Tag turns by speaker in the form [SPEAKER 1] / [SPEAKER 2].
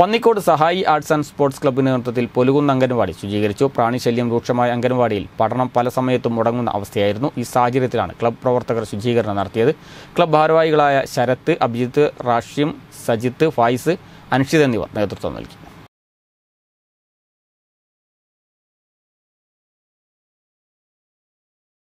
[SPEAKER 1] പന്നിക്കോട് സഹായി arts and sports ക്ലബ്ബിന്റെ നേതൃത്വത്തിൽ പൊലുകുന്ന അംഗൻവാടി ശുചീകരിച്ചു. പ്രാണിശല്യം രൂക്ഷമായ അംഗൻവാടിയിൽ പഠനം പല സമയത്തും മുടങ്ങുന്ന അവസ്ഥയായിരുന്നു ഈ സാഹചര്യത്തിലാണ് ക്ലബ്ബ് പ്രവർത്തകർ ശുചീകരണം നടത്തിയത്. ക്ലബ്ബ് ഭാരവാഹികളായ ശരത്ത് അഭിജിത്ത് റാഷ്യം സജിത്ത് ഫായിസ് അനുഷിത് എന്നിവർ നേതൃത്വം നൽകി.